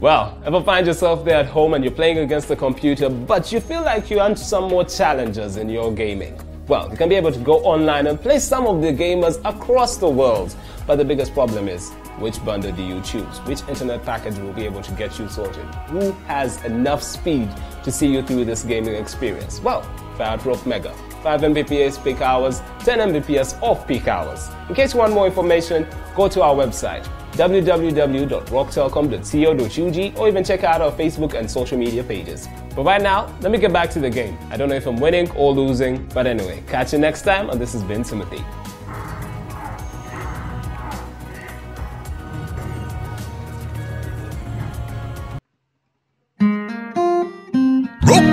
Well, ever find yourself there at home and you're playing against the computer, but you feel like you want some more challenges in your gaming? Well, you can be able to go online and play some of the gamers across the world. But the biggest problem is, which bundle do you choose? Which internet package will be able to get you sorted? Who has enough speed to see you through this gaming experience? Well, Firetrove Mega. 5 Mbps peak hours, 10 Mbps off peak hours. In case you want more information, go to our website www.roketelkom.co.ug, or even check out our Facebook and social media pages. But right now, let me get back to the game. I don't know if I'm winning or losing, but anyway, catch you next time, and this has been Timothy. Roke